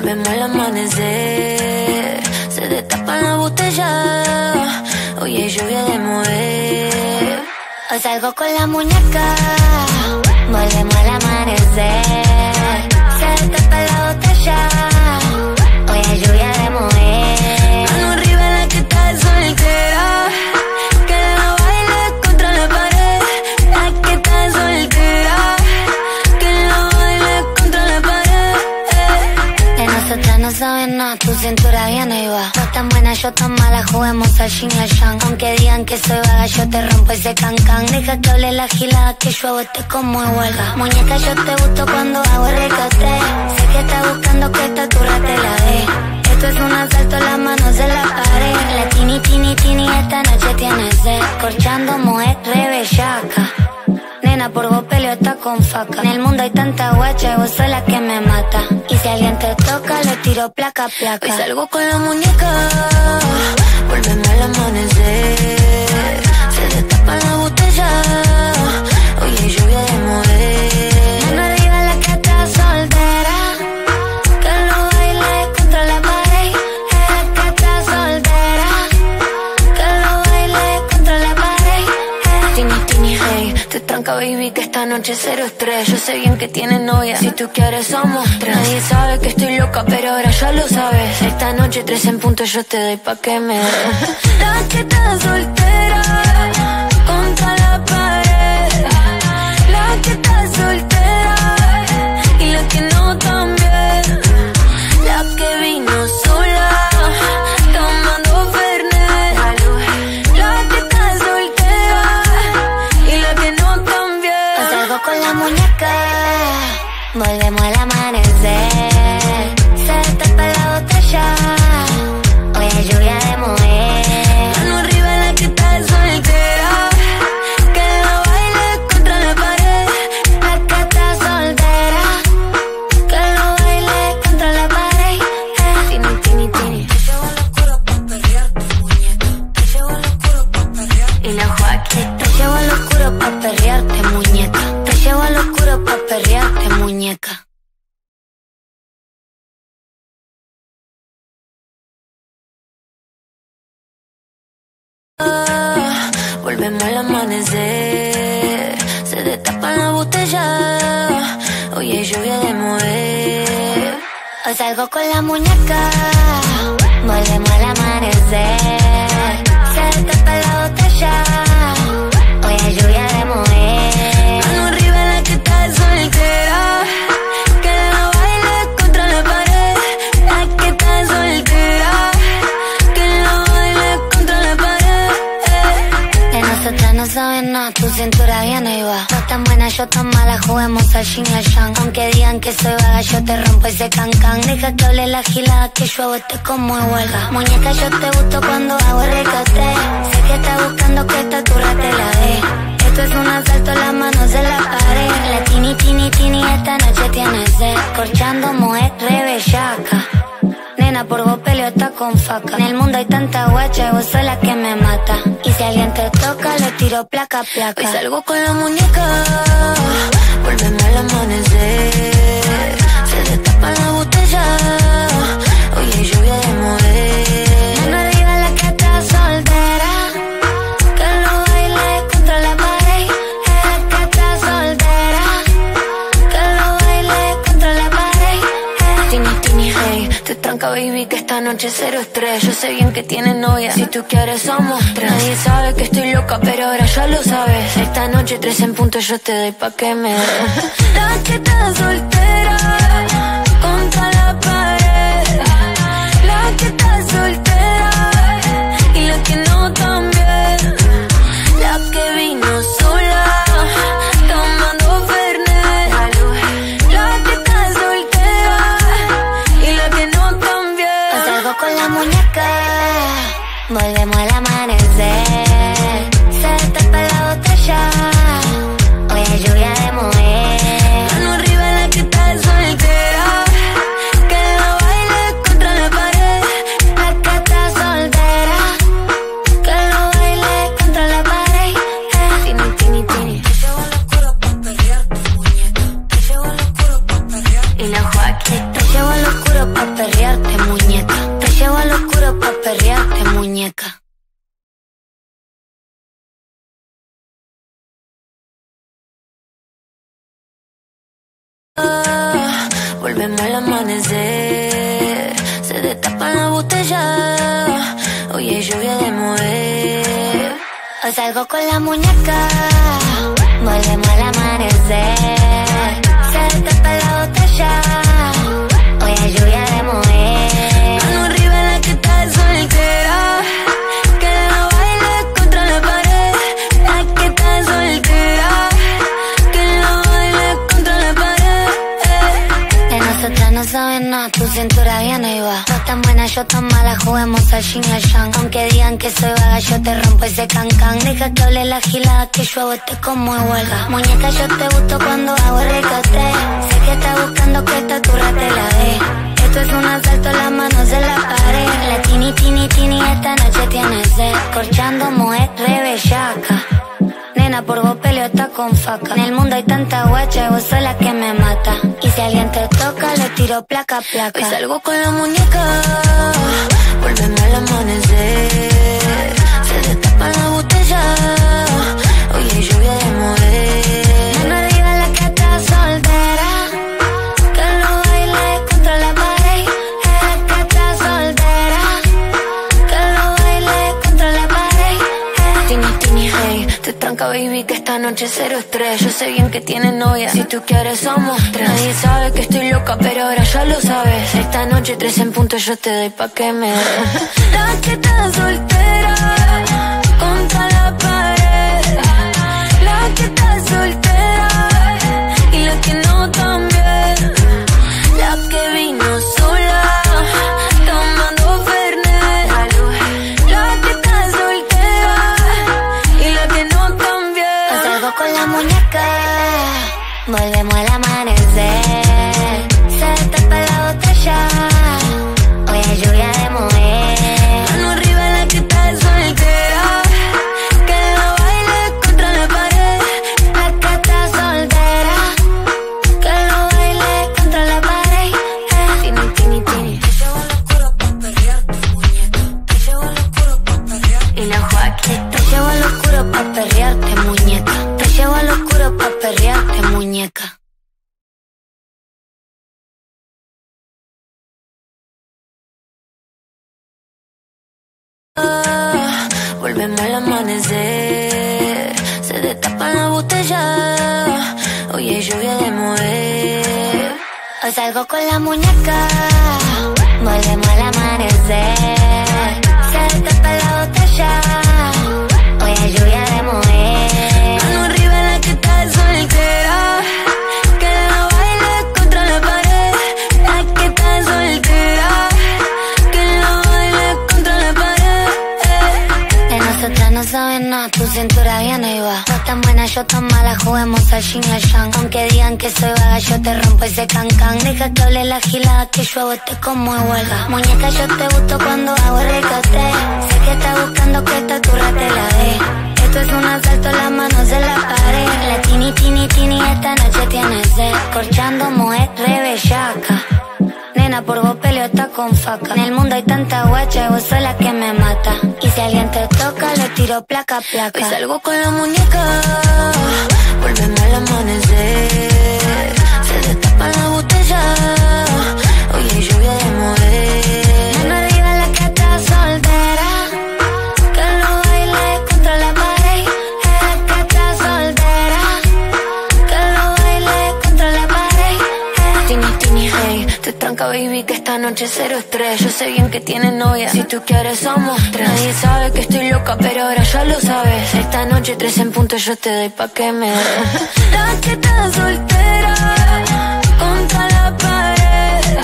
volvemos al amanecer. Se destapan la botella, hoy es lluvia de mover. Hoy salgo con la muñeca, volvemos al amanecer. Se destapa la botella, saben nada, tu cintura viene y va. Vos tan buena, yo tan mala, juguemos al yin y al. Aunque digan que soy vaga, yo te rompo ese cancan. Deja que hable la gilada, que yo hago este como de huelga. Muñeca, yo te gusto cuando hago el recate. Sé que estás buscando que esta turra te la dé. Esto es un asalto, las manos en la pared. La tini, tini, tini, esta noche tiene sed. Corchando, mujer, rebellaca. Nena, por vos peleo está con faca. En el mundo hay tanta guacha y vos sos la que me mata. Alguien te toca, le tiro placa, Hoy placa. salgo con la muñeca, volvemos al amanecer. Se destapa la botella, hoy es lluvia de mover. Tranca baby que esta noche cero estrés. Yo sé bien que tienes novia, si tú quieres somos tres. Nadie sabe que estoy loca, pero ahora ya lo sabes. Esta noche tres en punto yo te doy pa' que me des. La que está soltera, Salgo con la muñeca. Volvemos al amanecer. Se destapa la botella. No saben nada, tu cintura viene y va. Vos tan buena, yo tan mala, juguemos al y al yang. Aunque digan que soy vaga, yo te rompo ese cancan. Deja que hable la gilada, que yo hago este como de huelga. Muñeca, yo te gusto cuando hago el recate. Sé que estás buscando que esta turra te la dé. Esto es un asalto, las manos en la pared. La tini, tini, tini, esta noche tiene sed. Corchando, mujer, rebellaca. Nena, por vos peleo está con faca. En el mundo hay tanta guacha vos sos la que me mata. Y si alguien te toca, le tiro placa, Hoy placa. salgo con la muñeca, noche cero estrés. Yo sé bien que tienes novia, si tú quieres somos tres. Nadie sabe que estoy loca, pero ahora ya lo sabes. Esta noche tres en punto yo te doy pa' que me des. La que está soltera, contra la pared. Salgo con la muñeca. Volvemos al amanecer. Se destapa la botella. Hoy hay lluvia de mover. Mano arriba la que está soltera. Que la baile contra la pared. La que está soltera. Que la baile contra la pared. De nosotras no saben nada, tu cintura yo tan mala, juguemos al y al yang. Aunque digan que soy vaga, yo te rompo ese cancan. Deja que hable la gilada, que yo hago este como de huelga. Muñeca, yo te gusto cuando hago el ricote. Sé que estás buscando que esta te la dé. Esto es un asalto, las manos en la pared. La tini, tini, tini, esta noche tiene sed. Corchando, moe, rebellaca. Nena, por vos peleo está con faca. En el mundo hay tanta guacha y vos sos la que me mata. Y si alguien te toca, le tiro placa, Hoy placa. salgo con la muñeca. Volvemos al amanecer. Se destapa la botella. Oye, lluvia de mover. Baby, que esta noche cero estrés. Yo sé bien que tienes novia. Si tú quieres, somos tres. Nadie sabe que estoy loca, pero ahora ya lo sabes. Esta noche, tres en punto, yo te doy pa' que me des. La que está soltera. Contra la pared. Con la muñeca. Tú tan buena, yo tan mala, juguemos al y al yang. Aunque digan que soy vaga, yo te rompo ese cancan. Deja que hable la gilada, que yo hago este como de huelga. Muñeca, yo te gusto cuando hago el ricote. Sé que estás buscando que esta turra te la dé. Esto es un asalto, las manos en la pared. La tini, tini, tini, esta noche tiene sed. Corchando, moe, rebellaca. Nena, por vos peleo está con faca. En el mundo hay tanta guacha y vos sos la que me mata. Y si alguien te toca, le tiro placa, Hoy placa. salgo con la muñeca. Volvemos al amanecer. Se destapa la botella. Oye, lluvia Te tranca, baby, que esta noche cero estrés. Yo sé bien que tienes novia. Si tú quieres, somos tres. Nadie sabe que estoy loca, pero ahora ya lo sabes. Esta noche, tres en punto, yo te doy pa' que me des. La que está soltera. Contra la pared.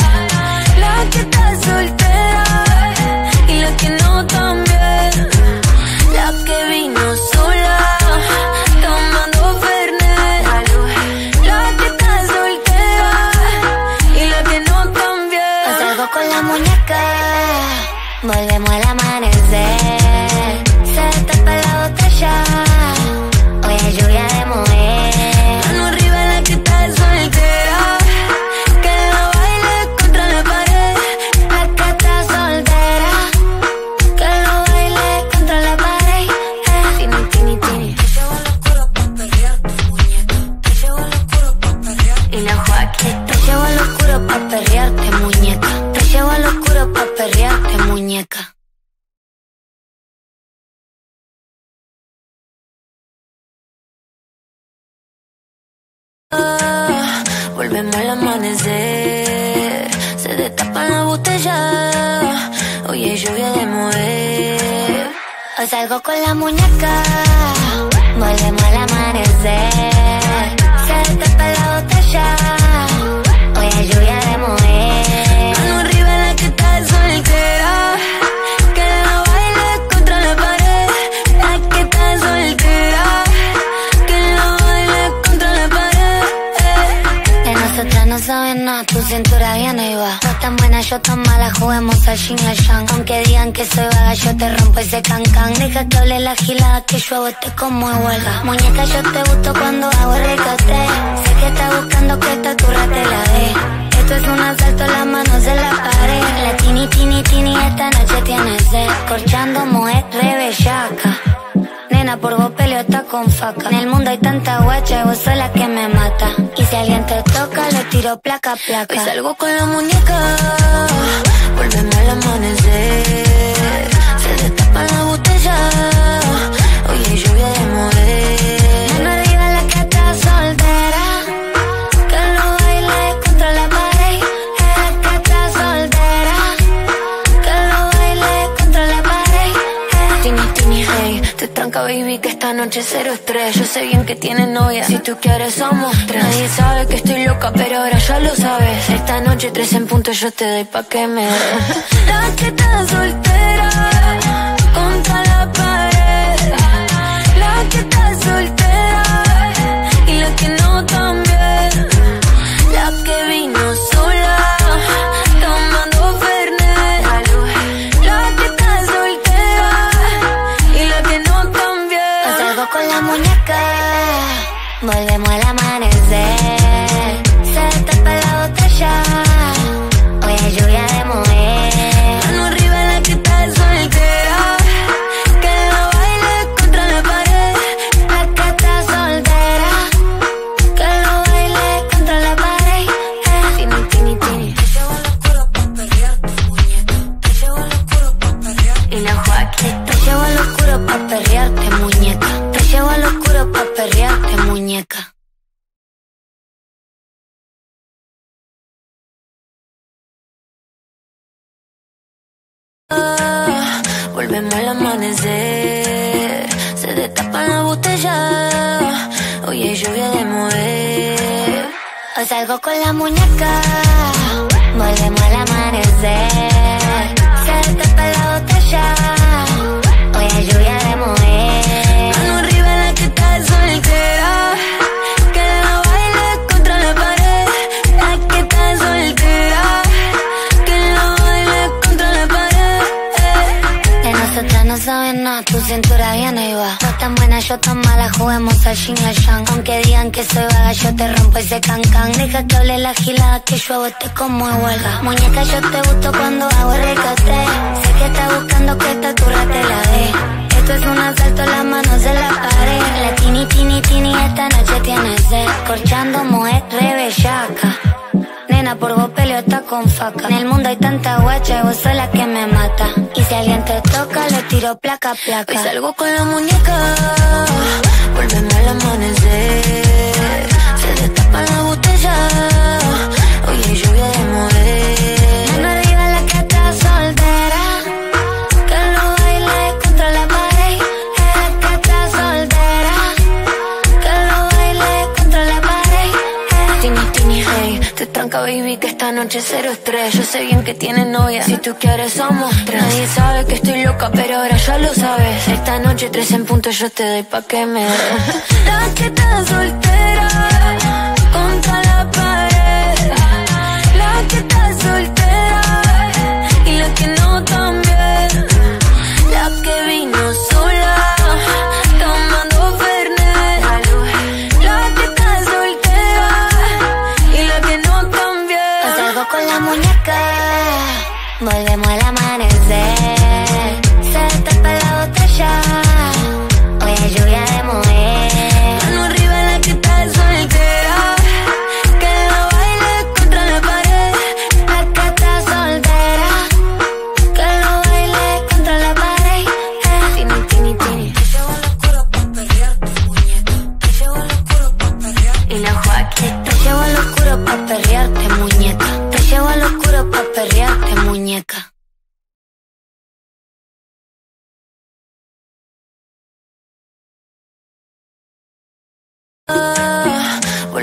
La que está soltera. tini. Te llevo al oscuro pa' perrear muñeca. Te llevo al oscuro pa' perrear. Y la Te llevo al oscuro pa' perrearte, muñeca. Te llevo al oscuro pa' perrearte, muñeca. Ah, volvemos al amanecer. Se destapan las botellas. Hoy salgo con la muñeca. Volvemos al amanecer. Se destapa la botella. Hoy hay lluvia de mover. Mano arriba la que está soltera. Que la baile contra la pared. La que está soltera. Que la baile contra la pared. De nosotras no saben nada, tu cintura viene y va. Tan buena, yo tan mala, juguemos al yin al yang. Aunque digan que soy vaga, yo te rompo ese cancan. Deja que hable la gilada, que yo hago este como de huelga. Muñeca, yo te gusto cuando hago recate. Sé que estás buscando que esta turra te la dé. Esto es un asalto, las manos en la pared. La tini, tini, tini, esta noche tiene sed. Corchando, mujer, rebellaca. Nena, por vos peleo con faca. En el mundo hay tanta guacha y vos sos la que me mata. Y si alguien te toca, le tiro placa, Hoy placa. salgo con la muñeca. Volvemos al amanecer. Se destapa la baby, que esta noche cero estrés. Yo sé bien que tienes novia. Si tú quieres, somos tres. Nadie sabe que estoy loca, pero ahora ya lo sabes. Esta noche, tres en punto, yo te doy pa' que me des. La que está soltera. Contra la pared. La que está soltera. Volvemos al amanecer. Se destapa la botella. Oye, lluvia de mover. Hoy salgo con la muñeca. Volvemos al amanecer. Se destapa la botella. Hay lluvia de mover. No saben nada, tu cintura viene y va. Tú tan buena, yo tan mala, juguemos al yin y al. Aunque digan que soy vaga, yo te rompo ese cancan. Deja que hable la gilada, que yo hago este como de huelga. Muñeca, yo te gusto cuando hago recate. Sé que estás buscando que esta turra te la dé. Esto es un asalto, las manos en la pared. La tini, tini, tini, esta noche tiene sed. Corchando, mujer, rebellaca. Nena, por vos peleo está con faca. En el mundo hay tanta guacha y vos sos la que me mata. Y si alguien te le tiro placa, Hoy placa. salgo con la muñeca. Volvemos al amanecer. Se destapa la botella. Tranca, baby, que esta noche cero estrés. Yo sé bien que tienes novia. Si tú quieres, somos tres. Nadie sabe que estoy loca, pero ahora ya lo sabes. Esta noche, tres en punto, yo te doy pa' que me. La que está soltera. Contra la pared.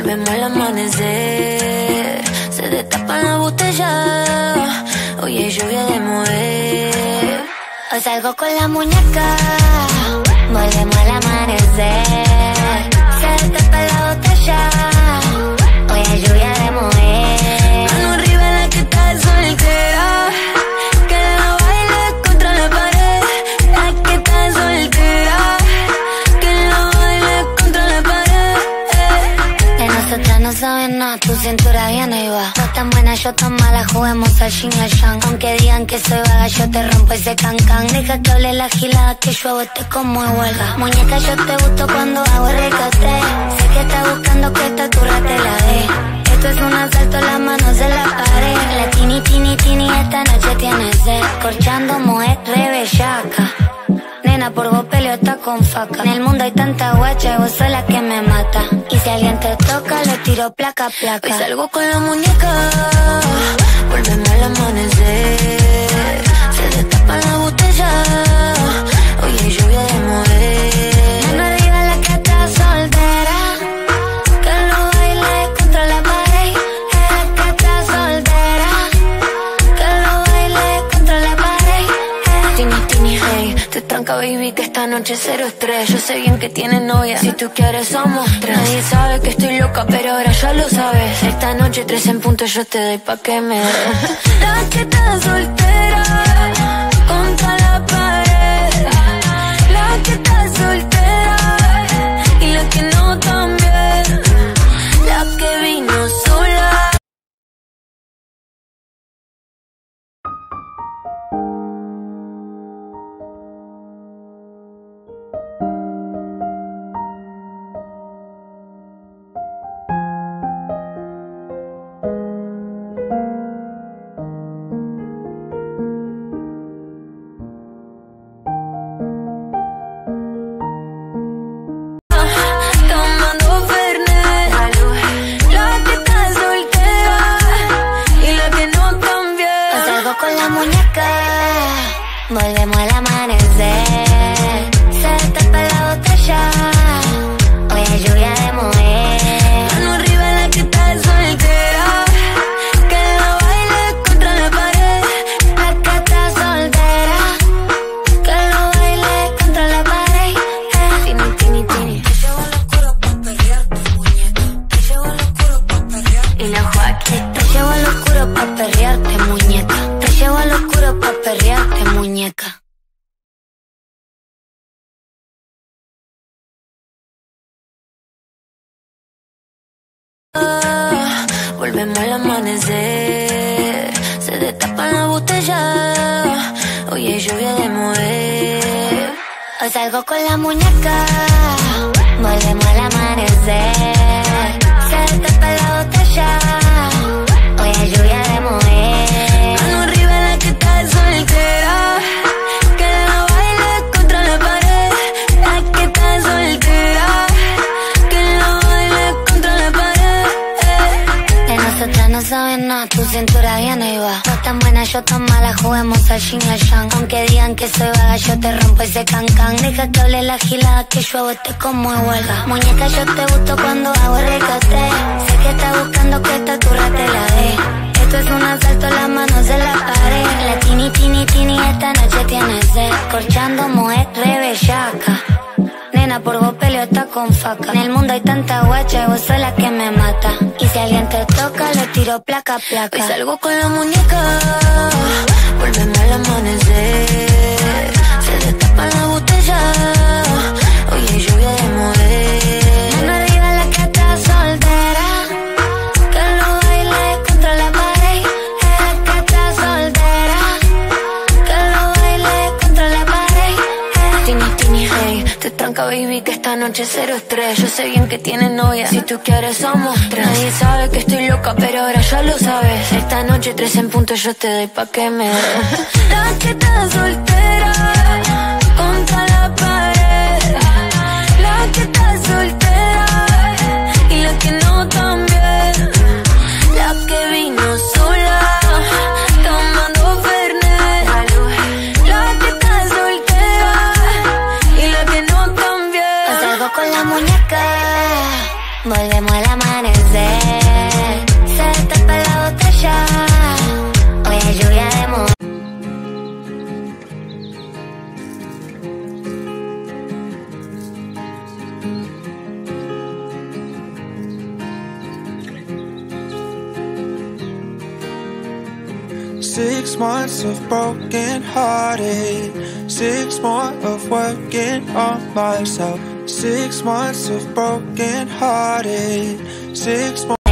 Volvemos al amanecer. Se destapan la botella, hoy es lluvia de mover. Hoy salgo con la muñeca, volvemos al amanecer. Se destapa la botella, hoy es lluvia de mover. No nada, tu cintura viene y va. Vos tan buena, yo tan mala, juguemos al yin y al. Aunque digan que soy vaga, yo te rompo ese cancan. Deja que hable la gilada, que yo a vos te como de huelga. Muñeca, yo te gusto cuando hago recate. Sé que estás buscando que esta turra te la dé. Esto es un asalto, las manos en la pared. La tini, tini, tini, esta noche tiene sed. Corchando, mujer, re En el mundo hay tanta guacha vos sos la que me mata. Y si alguien te toca, le tiro placa, Hoy placa. salgo con la muñeca, volvemos al amanecer. Se destapa la botella, hoy es lluvia de mover. Tranca baby que esta noche cero estrés. Yo sé bien que tienes novia, si tú quieres somos tres. Nadie sabe que estoy loca, pero ahora ya lo sabes. Esta noche tres en punto yo te doy pa' que me des. La que soltera, amanecer Se destapa la botella Hoy es lluvia de mover Hoy salgo con la muñeca. Volvemos al amanecer. Se destapa la botella. No saben nada, tu cintura viene y va. Vos tan buena, yo tan mala, juguemos al yin y al yang. Aunque digan que soy vaga, yo te rompo ese cancan. Deja que hable la gilada, que yo a vos te como de huelga. Muñeca, yo te gusto cuando hago recate. Sé que estás buscando que esta turra te la dé. Esto es un asalto, las manos en la pared. La tini, tini, tini, esta noche tiene sed. Corchando, mujer, re bellaca. Nena, por vos peleo está con faca. En el mundo hay tanta guacha y vos sos la que me mata. Y si alguien te toca, le tiro placa, Hoy placa. salgo con la muñeca Volvemos al amanecer Se destapa la botella Tranca baby que esta noche cero estrés. Yo sé bien que tienes novia. Si tú quieres somos tres. Nadie sabe que estoy loca pero ahora ya lo sabes. Esta noche tres en punto yo te doy pa' que me des. La que está soltera Of broken hearted. Six more of working on myself. Six months of broken hearted. Six more.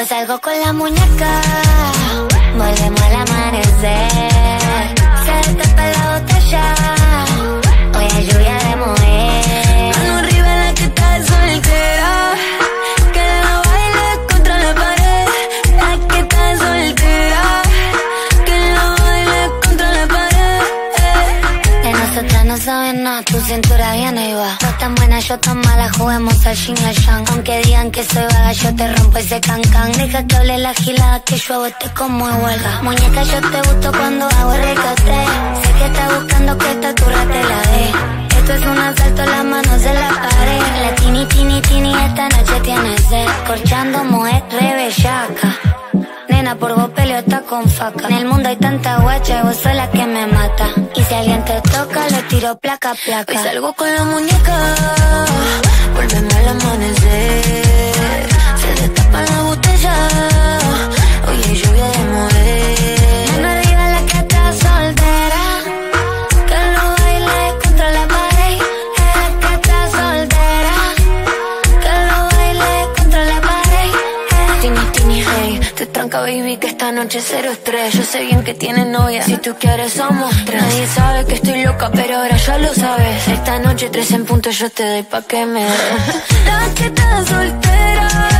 Hoy salgo con la muñeca, volvemos al amanecer. Se destapa la botella, hoy hay lluvia de mover. Mano arriba la que está soltera. Que la baile contra la pared. La que está soltera. Que la baile contra la pared. De nosotras no saben nada, tu cintura viene y va. Yo tan mala, juguemos al yin al yang. Aunque digan que soy vaga, yo te rompo ese cancan. Deja que hable la gilada, que yo hago este como de huelga. Muñeca, yo te gusto cuando hago el ricote. Sé que estás buscando que esta turra te la dé. Esto es un asalto, las manos en la pared. La tini, tini, tini, esta noche tiene sed. Corchando, mujer, re bellaca. Nena, por vos peleo está con faca. En el mundo hay tanta guacha vos sos la que me mata. Y si alguien te toca, le tiro placa, Hoy placa. salgo con la muñeca. Volvemos al amanecer. Se destapa la baby, que esta noche cero estrés. Yo sé bien que tienes novia. Si tú quieres, somos tres. Nadie sabe que estoy loca, pero ahora ya lo sabes. Esta noche, tres en punto, yo te doy pa' que me des. La que está soltera.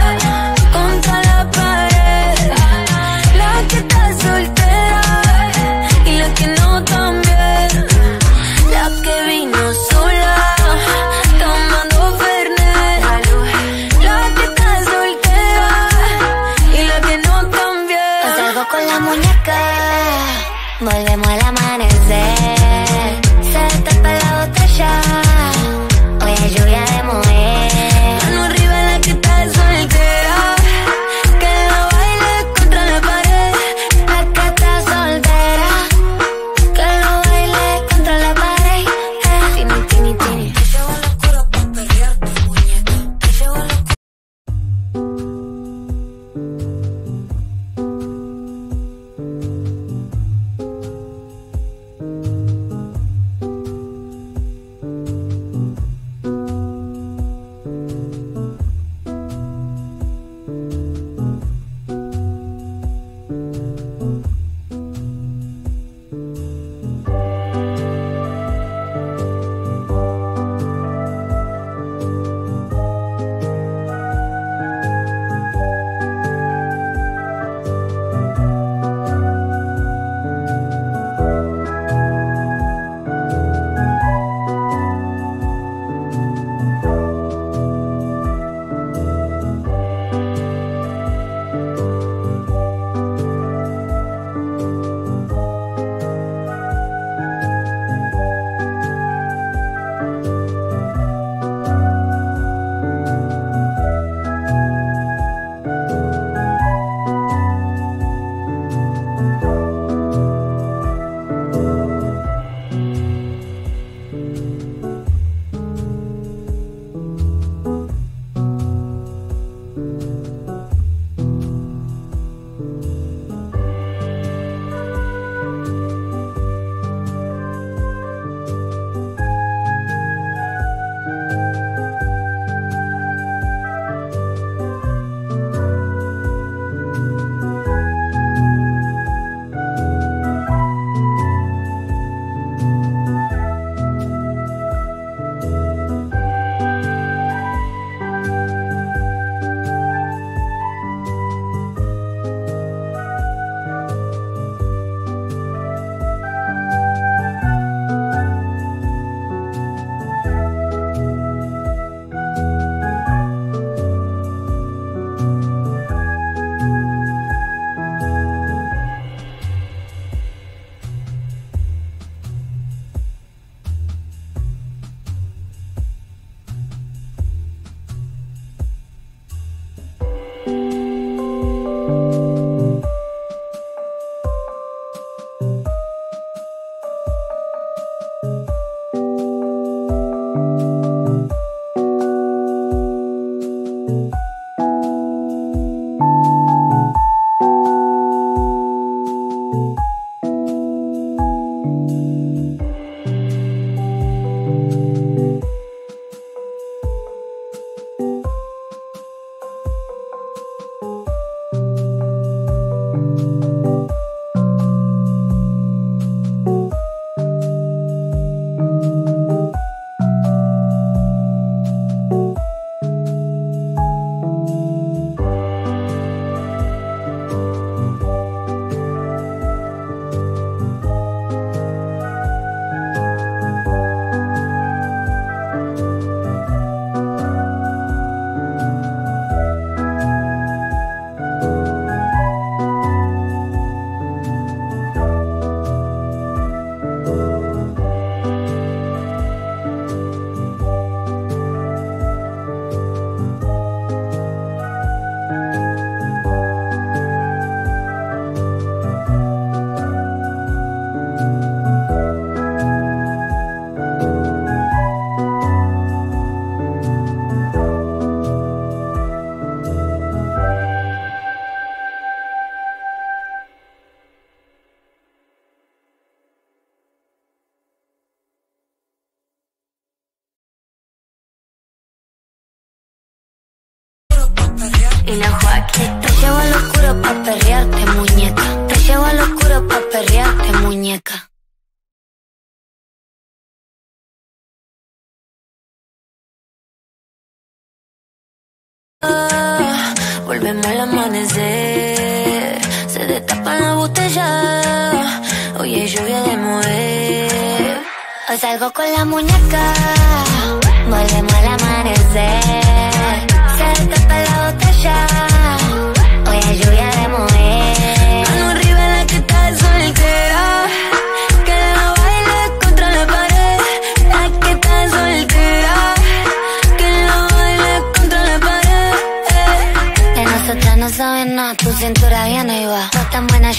Amanecer. Se destapa la botella. Hoy hay lluvia de mover. Hoy salgo con la muñeca.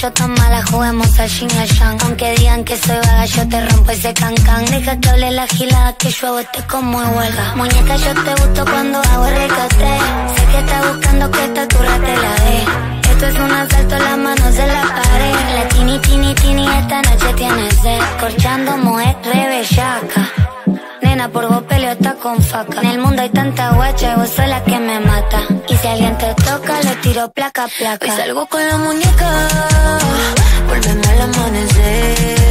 Yo tan mala, juguemos al yin al yang. Aunque digan que soy vaga, yo te rompo ese cancan. Deja que hable la gilada, que yo a vos te como en huelga. Muñeca, yo te gusto cuando hago recate. Sé que estás buscando que esta turra te la dé. Esto es un asalto, las manos en la pared. La tini, tini, tini, esta noche tiene sed. Corchando, mujer, rebellaca. Nena, por vos peleo está con faca. En el mundo hay tanta guacha y vos sos la que me mata. Y si alguien te toca, le tiro placa, Hoy placa. salgo con la muñeca. Volvemos al amanecer.